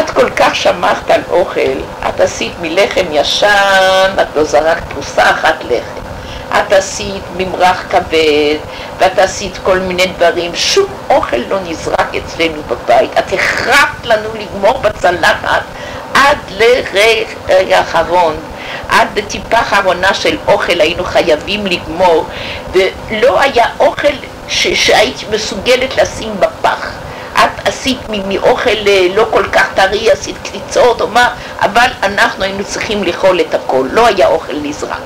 את כל כך שמחת על אוכל, את עשית מלחם ישן, את לא זרקת פרוסה אחת לחם. את עשית ממרח כבד, ואת עשית כל מיני דברים, שום אוכל לא נזרק אצלנו בבית. את הכרחת לנו לגמור בצלחת עד לרגע האחרון. עד לטיפה האחרונה של אוכל היינו חייבים לגמור, ולא היה אוכל ש- מסוגלת לשים בפח. עשית מאוכל אה, לא כל כך טרי, עשית קציצות או מה, אבל אנחנו היינו צריכים לאכול את הכל, לא היה אוכל נזרק.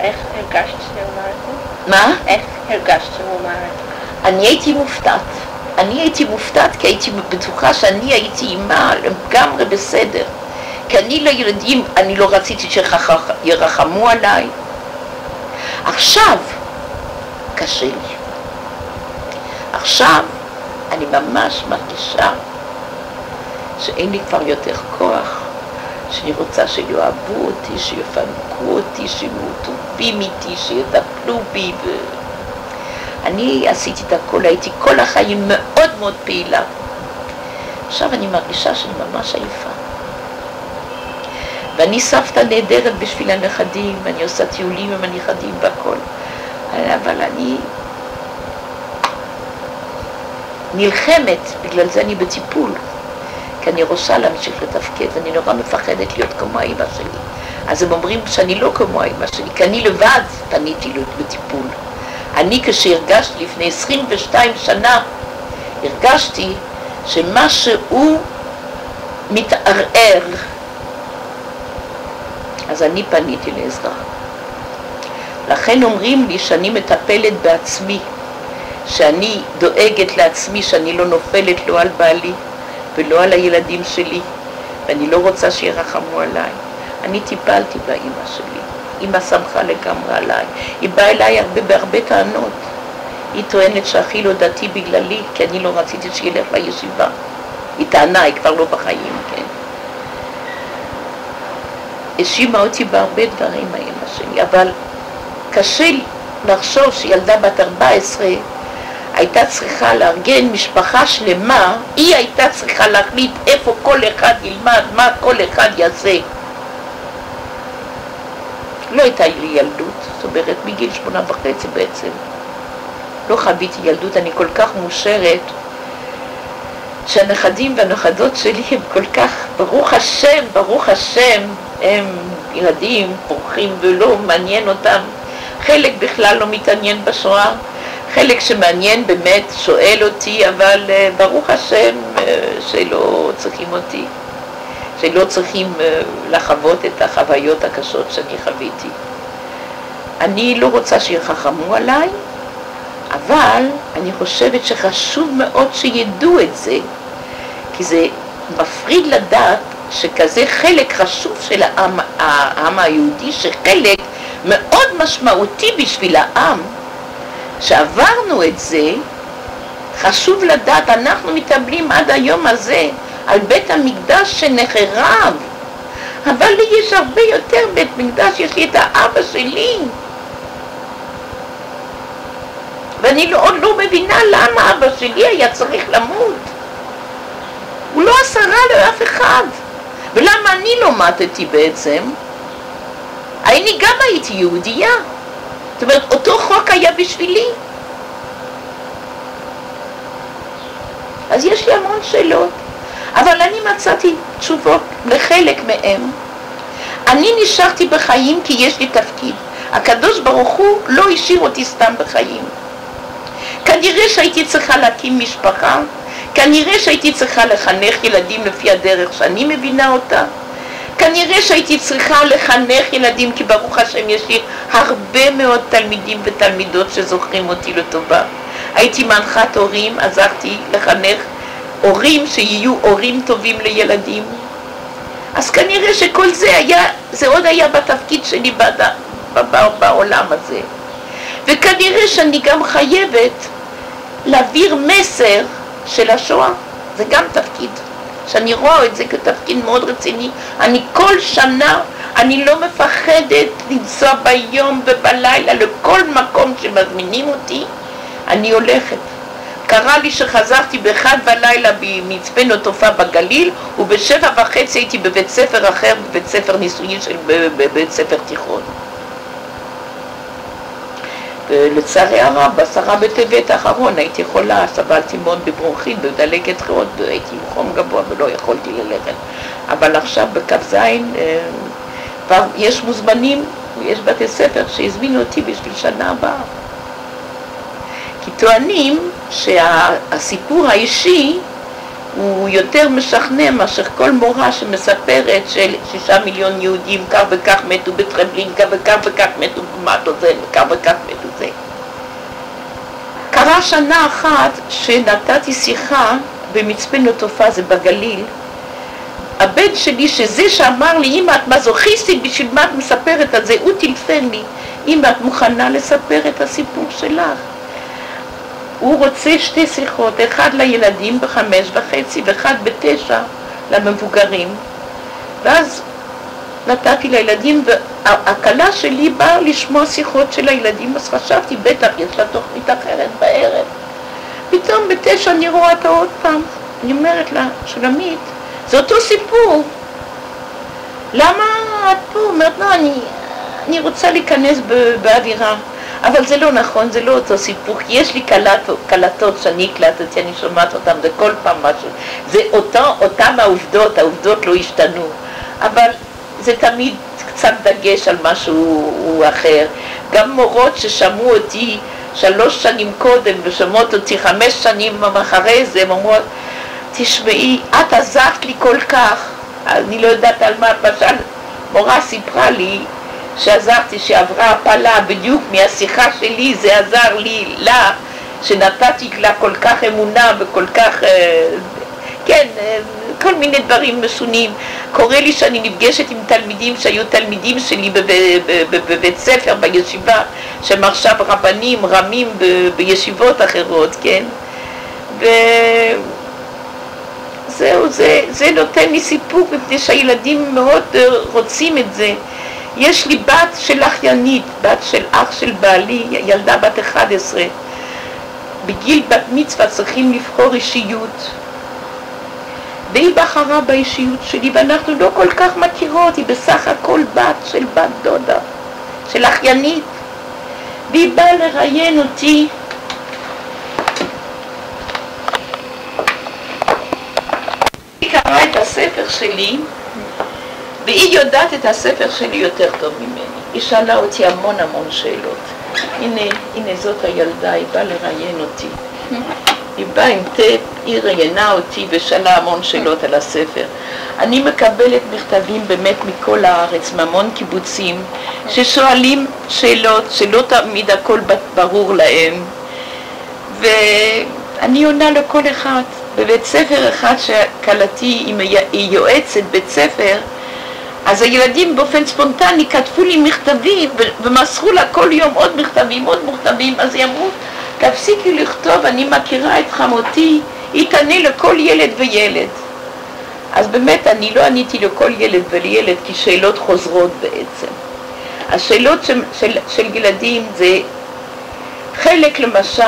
איך הרגשת שהוא אמר את זה? מה? איך הרגשת שהוא אמר את זה? אני הייתי מופתעת. אני הייתי מופתעת כי הייתי בטוחה שאני הייתי אימה לגמרי בסדר. כי אני לילדים, אני לא רציתי שירחמו עליי. עכשיו קשה לי. עכשיו אני ממש מרגישה שאין לי כבר יותר כוח, שאני רוצה שיאהבו אותי, שיפנקו אותי, שיהיו טובים איתי, שיטפלו בי. ו... אני עשיתי את הכל, הייתי כל החיים מאוד מאוד פעילה. עכשיו אני מרגישה שאני ממש עייפה. ואני סבתא נהדרת בשביל הנכדים, אני עושה טיולים עם הנכדים והכל. אבל אני נלחמת, בגלל זה אני בטיפול. כי אני רוצה להמשיך לתפקד, ואני נורא מפחדת להיות כמו האימא שלי. אז הם אומרים שאני לא כמו האימא שלי, כי אני לבד פניתי להיות בטיפול. אני כשהרגשתי לפני 22 שנה, הרגשתי שמשהו מתערער. אז אני פניתי לעזרה. לכן אומרים לי שאני מטפלת בעצמי, שאני דואגת לעצמי שאני לא נופלת לא על בעלי ולא על הילדים שלי, ואני לא רוצה שירחמו עליי. אני טיפלתי באימא שלי. אימא שמחה לגמרי עליי. היא באה אליי הרבה בהרבה טענות. היא טוענת שאחי לא דתי בגללי, כי אני לא רציתי שילך לישיבה. היא טענה, היא כבר לא בחיים, כן. האשימה אותי בהרבה דברים, האמא שלי, אבל קשה לחשוב שילדה בת 14 הייתה צריכה לארגן משפחה שלמה, היא הייתה צריכה להחליט איפה כל אחד ילמד, מה כל אחד יעשה. לא הייתה לי ילדות, זאת אומרת מגיל שמונה וחצי בעצם. לא חוויתי ילדות, אני כל כך מאושרת שהנכדים והנכדות שלי הם כל כך, ברוך השם, ברוך השם, הם ילדים פורחים ולא מעניין אותם. חלק בכלל לא מתעניין בשואה, חלק שמעניין באמת שואל אותי, אבל uh, ברוך השם uh, שלא צריכים אותי, שלא צריכים uh, לחוות את החוויות הקשות שאני חוויתי. אני לא רוצה שיחכמו עליי, אבל אני חושבת שחשוב מאוד שידעו את זה, כי זה מפריד לדעת שכזה חלק חשוב של העם, העם היהודי, שחלק מאוד משמעותי בשביל העם, שעברנו את זה, חשוב לדעת, אנחנו מתאבלים עד היום הזה על בית המקדש שנחרב, אבל לי יש הרבה יותר בית מקדש, יש לי את האבא שלי. ואני לא, עוד לא מבינה למה אבא שלי היה צריך למות. הוא לא עשה רע לאף אחד. ולמה אני לא מתתי בעצם? אני גם הייתי יהודייה. זאת אומרת, אותו חוק היה בשבילי. אז יש לי המון שאלות, אבל אני מצאתי תשובות לחלק מהם. אני נשארתי בחיים כי יש לי תפקיד. הקדוש ברוך הוא לא השאיר אותי סתם בחיים. כנראה שהייתי צריכה להקים משפחה, כנראה שהייתי צריכה לחנך ילדים לפי הדרך שאני מבינה אותה, כנראה שהייתי צריכה לחנך ילדים, כי ברוך השם יש לי הרבה מאוד תלמידים ותלמידות שזוכרים אותי לטובה. הייתי מנחת הורים, עזרתי לחנך הורים שיהיו הורים טובים לילדים. אז כנראה שכל זה היה, זה עוד היה בתפקיד שלי בעולם הזה. וכנראה שאני גם חייבת להעביר מסר של השואה, זה גם תפקיד. שאני רואה את זה כתפקיד מאוד רציני. אני כל שנה, אני לא מפחדת לנסוע ביום ובלילה לכל מקום שמזמינים אותי, אני הולכת. קרה לי שחזרתי באחד בלילה ממצפה נוטופה בגליל, ובשבע וחצי הייתי בבית ספר אחר, בבית ספר נישואי של בבית ספר תיכון. ולצערי הרב, בעשרה בטבת האחרון הייתי חולה, סבלתי מאוד בברונכית, בדלקת ריאות, הייתי עם חום גבוה ולא יכולתי ללכת. אבל עכשיו בכ"ז אה, יש מוזמנים, יש בתי ספר שהזמינו אותי בשביל שנה הבאה. כי טוענים שהסיפור האישי הוא יותר משכנע מאשר כל מורה שמספרת של שישה מיליון יהודים, כך וכך מתו בטרבלינקה וכך וכך מתו במטוזן וכך וכך מתו זה. קרה שנה אחת שנתתי שיחה במצפה נוטופה, זה בגליל, הבן שלי, שזה שאמר לי, אמא את מזוכיסטית, בשביל מה את מספרת על זה? הוא טלפן לי, אמא את מוכנה לספר את הסיפור שלך? הוא רוצה שתי שיחות, אחד לילדים בחמש וחצי ואחד בתשע למבוגרים. ואז נתתי לילדים, והכלה שלי באה לשמוע שיחות של הילדים, אז חשבתי, בטח יש לה תוכנית אחרת בערב. פתאום בתשע אני רואה אותה עוד פעם. אני אומרת לה, שלומית, זה אותו סיפור. למה את פה? אומרת, לא, אני, אני רוצה להיכנס באווירה. אבל זה לא נכון, זה לא אותו סיפור, כי יש לי קלטות, קלטות שאני הקלטתי, אני שומעת אותן, זה כל פעם משהו. זה אותו, אותם העובדות, העובדות לא השתנו, אבל זה תמיד קצת דגש על משהו אחר. גם מורות ששמעו אותי שלוש שנים קודם ושומעות אותי חמש שנים אחרי זה, הן אומרות, תשמעי, את עזרת לי כל כך, אני לא יודעת על מה, למשל, מורה סיפרה לי שעזרתי, שעברה הפלה בדיוק מהשיחה שלי, זה עזר לי, לה, שנתתי לה כל כך אמונה וכל כך, אה, כן, אה, כל מיני דברים משונים. קורה לי שאני נפגשת עם תלמידים שהיו תלמידים שלי בבית ספר, בישיבה, שהם עכשיו רבנים, רמים בישיבות אחרות, כן? וזהו, זה, זה נותן לי סיפוק, מפני שהילדים מאוד אה, רוצים את זה. יש לי בת של אחיינית, בת של אח של בעלי, ילדה בת 11. בגיל בת מצווה צריכים לבחור אישיות. והיא בחרה באישיות שלי, ואנחנו לא כל כך מכירות, היא בסך הכל בת של בת דודה, של אחיינית. והיא באה לראיין אותי קראה את הספר שלי והיא יודעת את הספר שלי יותר טוב ממני. היא שאלה אותי המון המון שאלות. הנה, הנה זאת הילדה, היא באה לראיין אותי. היא באה עם תה, היא ראיינה אותי ושאלה המון שאלות על הספר. אני מקבלת מכתבים באמת מכל הארץ, מהמון קיבוצים, ששואלים שאלות שלא תמיד הכל ברור להם. ואני עונה לכל אחד. בבית ספר אחד שכלתי היא יועצת בית ספר, אז הילדים באופן ספונטני כתבו לי מכתבים ומסרו לה כל יום עוד מכתבים, עוד מכתבים, אז היא אמרו, תפסיקי לכתוב, אני מכירה את חמותי, היא תענה לכל ילד וילד. אז באמת אני לא עניתי לכל ילד וילד כי שאלות חוזרות בעצם. השאלות של, של, של ילדים זה חלק למשל,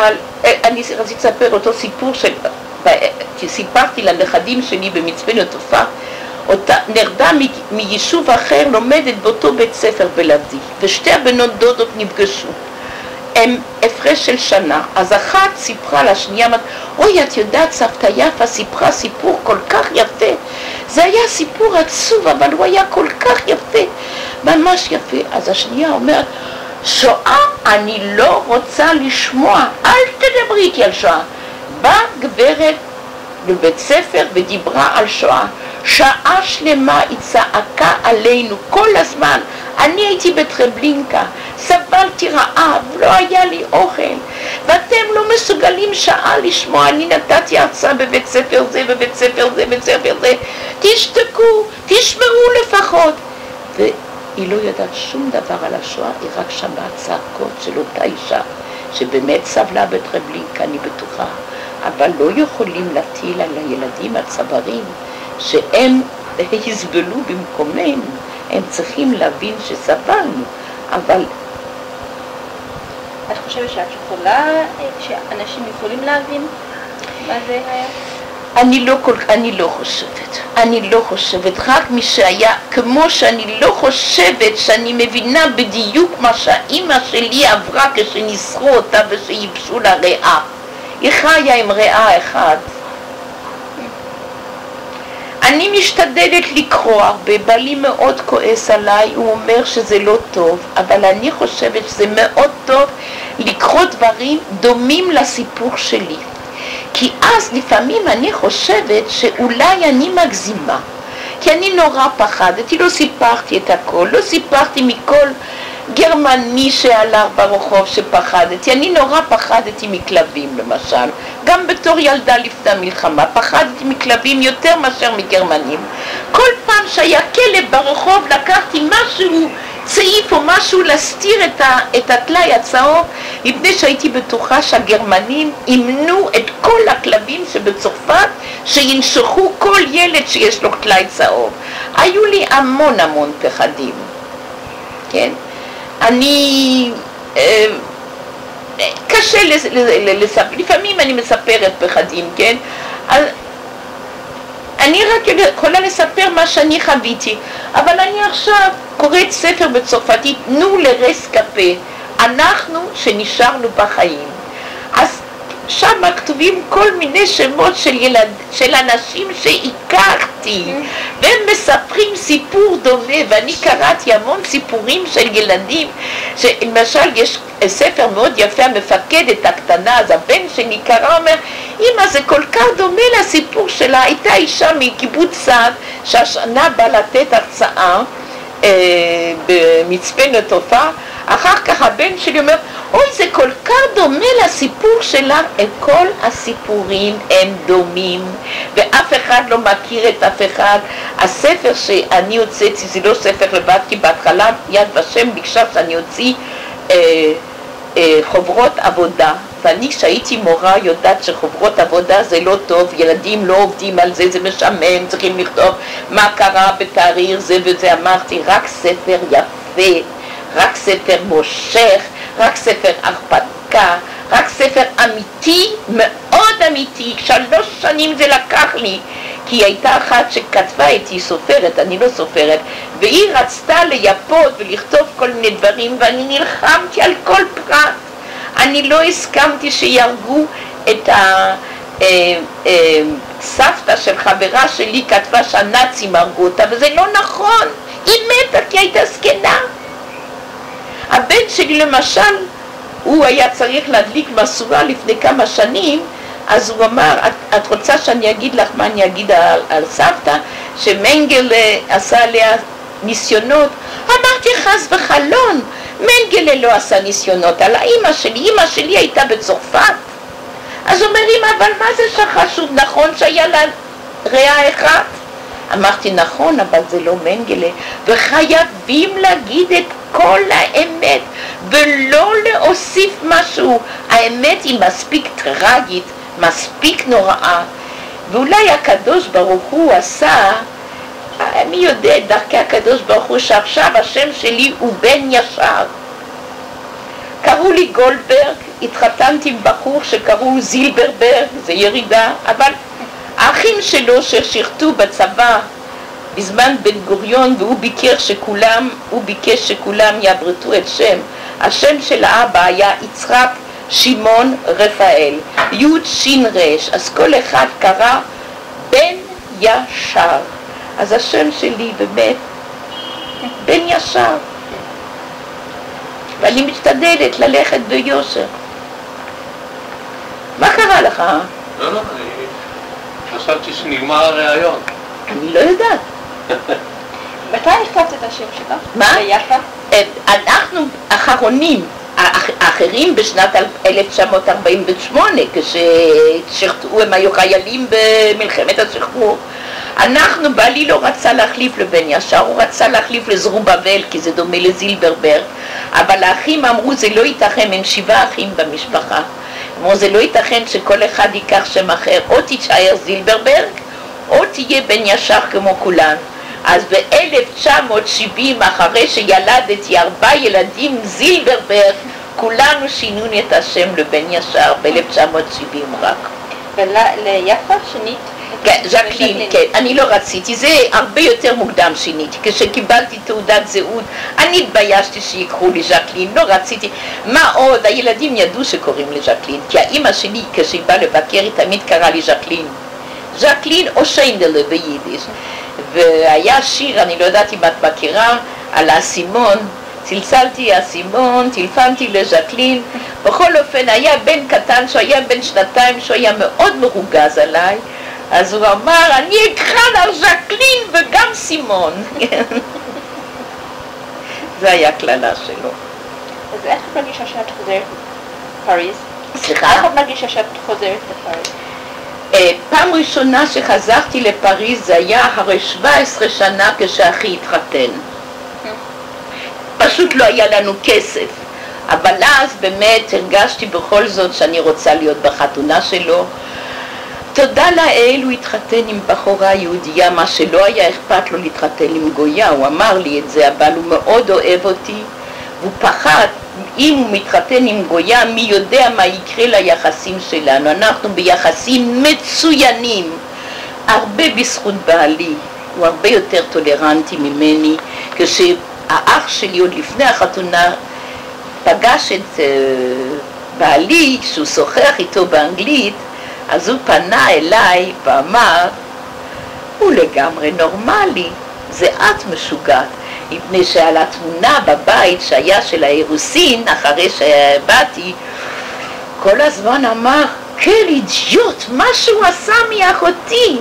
אה, אני רציתי לספר אותו סיפור של, כי סיפרתי לנכדים שלי במצפה נטופה אותה נרדה מיישוב אחר לומדת באותו בית ספר בלבדי, ושתי הבנות דודות נפגשו. הם הפרש של שנה, אז אחת סיפרה לשנייה, אוי את יודעת סבתא יפה סיפרה סיפור כל כך יפה, זה היה סיפור עצוב אבל הוא היה כל כך יפה, ממש יפה, אז השנייה אומרת שואה אני לא רוצה לשמוע, אל תדברי איתי על שואה. באה גברת בבית ספר ודיברה על שואה. שעה שלמה היא צעקה עלינו כל הזמן. אני הייתי בטרבלינקה, סבלתי רעב, לא היה לי אוכל, ואתם לא מסוגלים שעה לשמוע, אני נתתי הרצאה בבית ספר זה, בבית ספר זה, בבית ספר זה, תשתקו, תשמעו לפחות. והיא לא ידעת שום דבר על השואה, היא רק שמעה צעקות של אותה אישה שבאמת סבלה בטרבלינקה, אני בטוחה. אבל לא יכולים להטיל על הילדים הצברים שהם יסבלו במקומנו, הם צריכים להבין שסבלנו, אבל... את חושבת שאת יכולה, שאנשים יכולים להבין מה זה היה? אני לא, כל, אני לא חושבת, אני לא חושבת, רק מי שהיה, כמו שאני לא חושבת שאני מבינה בדיוק מה שהאימא שלי עברה כשניסחו אותה ושייבשו לה ריאה. היא חיה עם ריאה אחד. אני משתדלת לקרוא הרבה, בעלי מאוד כועס עליי, הוא אומר שזה לא טוב, אבל אני חושבת שזה מאוד טוב לקרוא דברים דומים לסיפור שלי. כי אז לפעמים אני חושבת שאולי אני מגזימה. כי אני נורא פחדתי, לא סיפרתי את הכל, לא סיפרתי מכל גרמני שהלך ברחוב שפחדתי. אני נורא פחדתי מכלבים למשל. גם בתור ילדה לפני המלחמה פחדתי מכלבים יותר מאשר מגרמנים. כל פעם שהיה כלב ברחוב לקחתי משהו צעיף או משהו להסתיר את, ה, את הטלאי הצהוב, מפני שהייתי בטוחה שהגרמנים ימנו את כל הכלבים שבצרפת שינשכו כל ילד שיש לו טלאי צהוב. היו לי המון המון פחדים, כן? אני... אה, קשה לספר, לפעמים אני מספרת פחדים, כן? אז אני רק יכולה לספר מה שאני חוויתי, אבל אני עכשיו קוראת ספר בצרפתית, נו לרס קפה, אנחנו שנשארנו בחיים. אז שם כתובים כל מיני שמות של, ילד, של אנשים שהכרתי, והם מספרים סיפור דומה, ואני קראתי המון סיפורים של ילדים, שלמשל יש ספר מאוד יפה, המפקדת הקטנה, אז הבן שלי קרא, אומר, אמא זה כל כך דומה לסיפור שלה, הייתה אישה מקיבוץ סעד, שהשנה באה לתת הרצאה אה, במצפה נטופה, אחר כך הבן שלי אומר, אוי זה כל כך דומה לסיפור שלה, כל הסיפורים הם דומים ואף אחד לא מכיר את אף אחד. הספר שאני הוצאתי זה לא ספר לבד כי בהתחלה יד ושם ביקשה שאני אוציא אה, אה, חוברות עבודה ואני כשהייתי מורה יודעת שחוברות עבודה זה לא טוב, ילדים לא עובדים על זה, זה משעמם, צריכים לכתוב מה קרה בתאריך זה וזה, אמרתי רק ספר יפה, רק ספר מושך, רק ספר הרפתקה, רק ספר אמיתי, מאוד אמיתי, שלוש שנים זה לקח לי כי הייתה אחת שכתבה איתי סופרת, אני לא סופרת, והיא רצתה לייפות ולכתוב כל מיני דברים ואני נלחמתי על כל פרט. אני לא הסכמתי שיהרגו את הסבתא של חברה שלי כתבה שהנאצים הרגו אותה, וזה לא נכון, היא מתה כי הייתה זקנה. הבן שלי למשל, הוא היה צריך להדליק משואה לפני כמה שנים, אז הוא אמר, את, את רוצה שאני אגיד לך מה אני אגיד על, על סבתא, שמנגל עשה עליה ניסיונות? אמרתי חס וחלון, מנגלה לא עשה ניסיונות על האימא שלי, אימא שלי הייתה בצרפת. אז אומרים, אבל מה זה שחשוב? נכון שהיה לה ריאה אחת? אמרתי, נכון, אבל זה לא מנגלה, וחייבים להגיד את כל האמת, ולא להוסיף משהו. האמת היא מספיק טרגית, מספיק נוראה, ואולי הקדוש ברוך הוא עשה מי יודע את דרכי הקדוש ברוך הוא שעכשיו השם שלי הוא בן ישר. קראו לי גולדברג, התחתנתי עם בחור שקראו זילברברג, זה ירידה, אבל האחים שלו ששירתו בצבא בזמן בן גוריון והוא ביקר שכולם, הוא ביקש שכולם יברטו את שם, השם של האבא היה יצחק שמעון רפאל, י' ש' ר', אז כל אחד קרא בן ישר. אז השם שלי באמת בן ישר. ואני משתדלת ללכת ביושר. מה קרה לך? לא, לא, אני חשבתי שנגמר הראיון. אני לא יודעת. מתי החלפת את השם שלך? מה? ליפה? אה, אנחנו אחרונים, האח- האחרים בשנת 1948, כששירתו, הם היו חיילים במלחמת השחרור. אנחנו, בעלי לא רצה להחליף לבן ישר, הוא רצה להחליף לזרובבל, כי זה דומה לזילברברג, אבל האחים אמרו, זה לא ייתכן, הם שבעה אחים במשפחה. אמרו, זה לא ייתכן שכל אחד ייקח שם אחר, או תישאר זילברברג, או תהיה בן ישר כמו כולם. אז ב-1970, אחרי שילדתי ארבעה ילדים זילברברג, כולנו שינו את השם לבן ישר ב-1970 רק. וליפה שנית? כן, ז'קלין, כן, אני לא רציתי, זה הרבה יותר מוקדם שיניתי, כשקיבלתי תעודת זהות, אני התביישתי שיקחו לי ז'קלין, לא רציתי, מה עוד, הילדים ידעו שקוראים לי ז'קלין, כי האימא שלי כשהיא באה לבקר היא תמיד קראה לי ז'קלין, ז'קלין או שיינדלה ביידיש, והיה שיר, אני לא יודעת אם את מכירה, על האסימון, צלצלתי האסימון, טלפנתי לז'קלין, בכל אופן היה בן קטן שהוא היה בן שנתיים שהוא היה מאוד מרוגז עליי אז הוא אמר, אני אקרא לך ז'קלין וגם סימון. זה היה קללה שלו. אז איך את מרגישה שאת חוזרת לפריז? איך סליחה? את מרגישה שאת חוזרת לפריז? אה, פעם ראשונה שחזרתי לפריז זה היה אחרי 17 שנה כשאחי התחתן. פשוט לא היה לנו כסף. אבל אז באמת הרגשתי בכל זאת שאני רוצה להיות בחתונה שלו. תודה לאל הוא התחתן עם בחורה יהודייה, מה שלא היה אכפת לו להתחתן עם גויה, הוא אמר לי את זה, אבל הוא מאוד אוהב אותי, והוא פחד, אם הוא מתחתן עם גויה, מי יודע מה יקרה ליחסים שלנו. אנחנו ביחסים מצוינים, הרבה בזכות בעלי, הוא הרבה יותר טולרנטי ממני, כשהאח שלי עוד לפני החתונה פגש את uh, בעלי, שהוא שוחח איתו באנגלית, אז הוא פנה אליי ואמר, הוא לגמרי נורמלי, זה את משוגעת. מפני שעל התמונה בבית שהיה של האירוסין, אחרי שבאתי, כל הזמן אמר, כן, אידיוט, מה שהוא עשה מאחותי,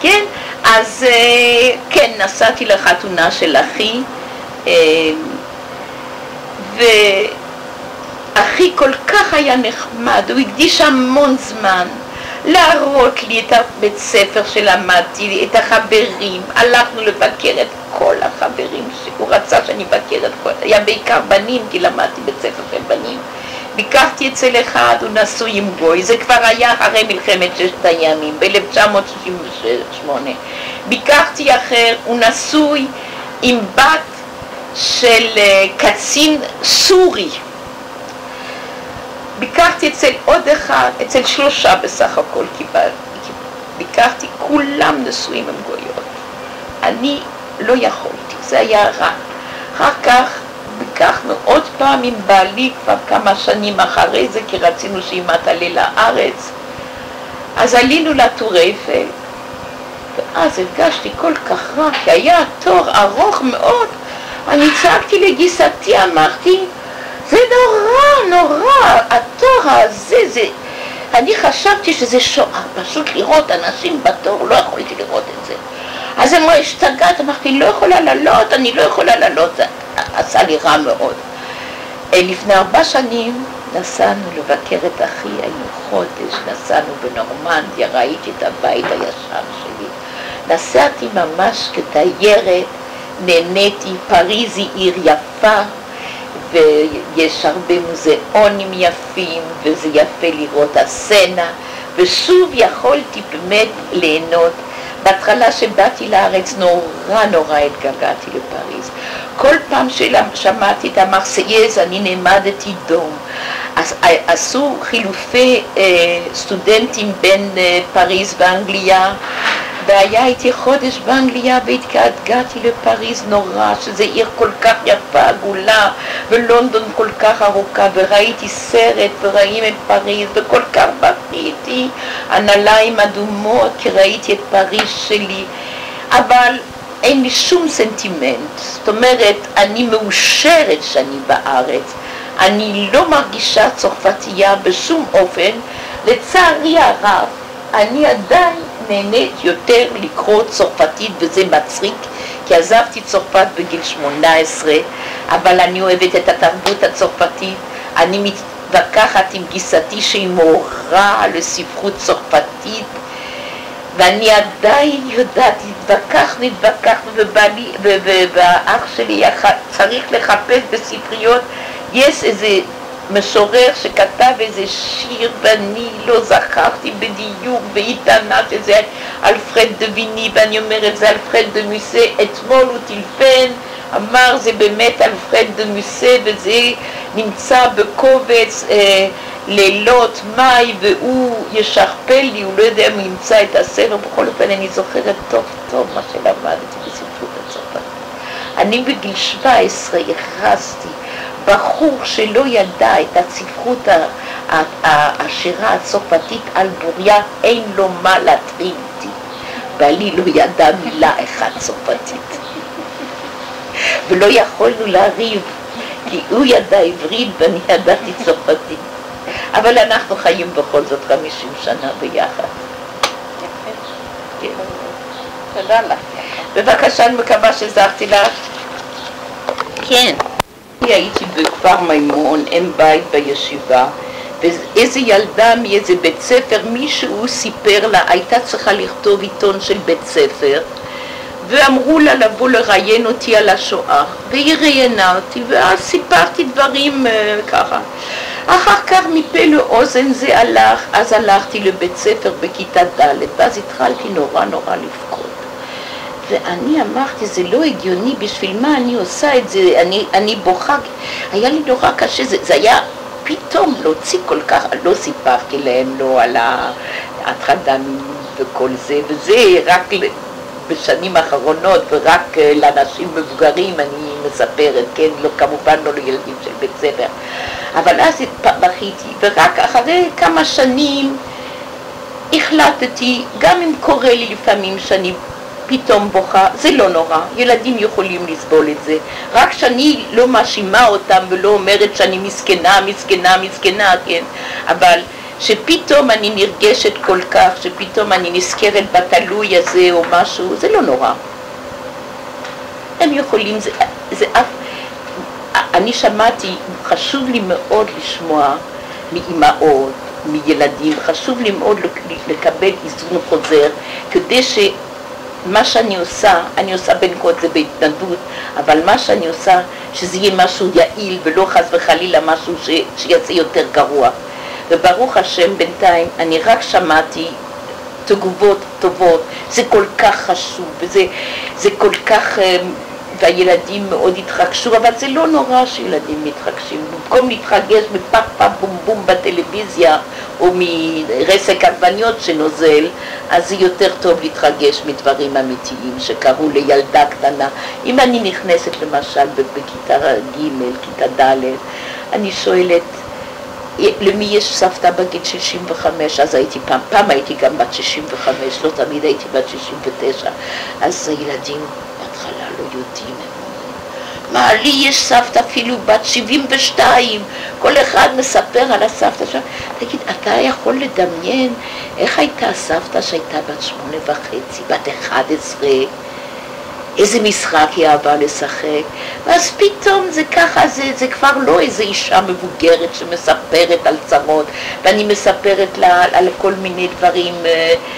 כן? אז אה, כן, נסעתי לחתונה של אחי, אה, ואחי כל כך היה נחמד, הוא הקדיש המון זמן להראות לי את הבית ספר שלמדתי, את החברים, הלכנו לבקר את כל החברים, הוא רצה שאני אבקר את כל, היה בעיקר בנים כי למדתי בית ספר של בנים. ביקרתי אצל אחד, הוא נשוי עם גוי, זה כבר היה אחרי מלחמת ששת הימים, ב-1968. ביקרתי אחר, הוא נשוי עם בת של אה, קצין סורי. ביקרתי אצל עוד אחד, אצל שלושה בסך הכל קיבלתי, ביקרתי, כולם נשואים עם גויות. אני לא יכולתי, זה היה רע. אחר כך ביקרנו עוד פעם עם בעלי כבר כמה שנים אחרי זה, כי רצינו שאמא תעלה לארץ. אז עלינו לטור אייפל, ואז הרגשתי כל כך רע, כי היה תור ארוך מאוד. אני צעקתי לגיסתי, אמרתי, זה נורא, נורא, התור הזה, זה... אני חשבתי שזה שואה, פשוט לראות אנשים בתור, לא יכולתי לראות את זה. אז אמרה, השתגעת, אמרתי, לא יכולה לעלות, אני לא יכולה לעלות, זה עשה לי רע מאוד. אה, לפני ארבע שנים נסענו לבקר את אחי, היינו חודש, נסענו בנורמנדיה, ראיתי את הבית הישן שלי. נסעתי ממש כתיירת, נהניתי, פריז היא עיר יפה, ויש הרבה מוזיאונים יפים, וזה יפה לראות הסצנה, ושוב יכולתי באמת ליהנות. בהתחלה שבאתי לארץ נורא נורא התגעגעתי לפריז. כל פעם ששמעתי את המרסייז אני נעמדתי דום. עשו חילופי אה, סטודנטים בין אה, פריז ואנגליה והיה איתי חודש באנגליה והתגעגעתי לפריז נורא, שזו עיר כל כך יפה, עגולה, ולונדון כל כך ארוכה, וראיתי סרט וראיתי את פריז, וכל כך בכיתי, הנעליים אדומות, כי ראיתי את פריז שלי, אבל אין לי שום סנטימנט, זאת אומרת, אני מאושרת שאני בארץ, אני לא מרגישה צרפתייה בשום אופן, לצערי הרב, אני עדיין נהנית יותר לקרוא צרפתית וזה מצחיק כי עזבתי צרפת בגיל 18 אבל אני אוהבת את התרבות הצרפתית. אני מתווכחת עם גיסתי שהיא מורה לספרות צרפתית ואני עדיין יודעת, התווכחנו, התווכחנו ובעלי, והאח שלי צריך לחפש בספריות, יש איזה משורר שכתב איזה שיר ואני לא זכרתי בדיוק והתענה שזה אלפרד דה ויני ואני אומרת זה אלפרד דה מוסה אתמול הוא טלפן אמר זה באמת אלפרד דה מוסה וזה נמצא בקובץ אה, לילות, מאי, והוא ישכפל לי, הוא לא יודע אם הוא ימצא את הספר, בכל אופן אני זוכרת טוב טוב מה שלמדתי בספרות הצרפתית. אני בגיל 17 הכרזתי בחור שלא ידע את הספרות השירה הצרפתית על בוריה, אין לו מה להטריד איתי. בעלי לא ידע מילה אחת צרפתית. ולא יכולנו לריב, כי הוא ידע עברית ואני ידעתי צרפתית. אבל אנחנו חיים בכל זאת חמישים שנה ביחד. כן. תודה לך. בבקשה, אני מקווה שעזרתי לך. כן. אני הייתי בכפר מימון, אם בית בישיבה, ואיזה ילדה מאיזה בית ספר, מישהו סיפר לה, הייתה צריכה לכתוב עיתון של בית ספר, ואמרו לה לבוא לראיין אותי על השואה, והיא ראיינה אותי, ואז סיפרתי דברים uh, ככה. אחר כך מפה לאוזן זה הלך, אז הלכתי לבית ספר בכיתה ד', ואז התחלתי נורא נורא לבכות. ואני אמרתי, זה לא הגיוני, בשביל מה אני עושה את זה, אני, אני בוכה, היה לי נורא קשה, זה, זה היה פתאום להוציא כל כך, לא סיפרתי להם לא על ההטרדה וכל זה, וזה רק בשנים האחרונות ורק לאנשים מבוגרים אני מספרת, כן, לא, כמובן לא לילדים של בית ספר, אבל אז בכיתי, ורק אחרי כמה שנים החלטתי, גם אם קורה לי לפעמים שאני פתאום בוכה, זה לא נורא, ילדים יכולים לסבול את זה. רק שאני לא מאשימה אותם ולא אומרת שאני מסכנה, מסכנה, מסכנה, כן, אבל שפתאום אני נרגשת כל כך, שפתאום אני נזכרת בתלוי הזה או משהו, זה לא נורא. הם יכולים, זה, זה אף... אני שמעתי, חשוב לי מאוד לשמוע מאימהות, מילדים, חשוב לי מאוד לקבל איזון חוזר, כדי ש... מה שאני עושה, אני עושה בין כה זה בהתנדבות, אבל מה שאני עושה, שזה יהיה משהו יעיל ולא חס וחלילה משהו ש, שיעשה יותר גרוע. וברוך השם בינתיים, אני רק שמעתי תגובות טובות, זה כל כך חשוב, וזה זה כל כך... והילדים מאוד התרגשו, אבל זה לא נורא שילדים מתרגשים. במקום להתרגש מפח פח בום בום בטלוויזיה או מרסק עגבניות שנוזל, אז זה יותר טוב להתרגש מדברים אמיתיים שקרו לילדה קטנה. אם אני נכנסת למשל בכיתה ג', כיתה ד', אני שואלת, למי יש סבתא בגיל 65, אז הייתי פעם, פעם הייתי גם בת 65, לא תמיד הייתי בת 69, אז הילדים יודעים, מה, לי יש סבתא אפילו בת 72, כל אחד מספר על הסבתא שלו. תגיד, אתה יכול לדמיין איך הייתה הסבתא שהייתה בת שמונה וחצי, בת 11, איזה משחק היא אהבה לשחק, ואז פתאום זה ככה, זה, זה כבר לא איזו אישה מבוגרת שמספרת על צרות, ואני מספרת לה על כל מיני דברים uh,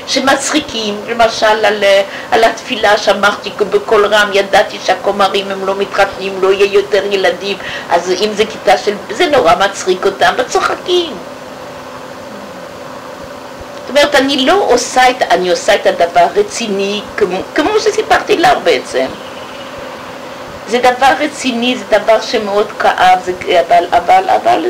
שמצחיקים, למשל על, uh, על התפילה שאמרתי בקול רם, ידעתי שהכומרים הם לא מתחתנים, לא יהיה יותר ילדים, אז אם זה כיתה של... זה נורא מצחיק אותם, וצוחקים. אומרת, אני לא עושה את, אני עושה את הדבר רציני, כמו, כמו שסיפרתי לך בעצם. זה דבר רציני, זה דבר שמאוד כאב, זה, אבל, אבל, אבל,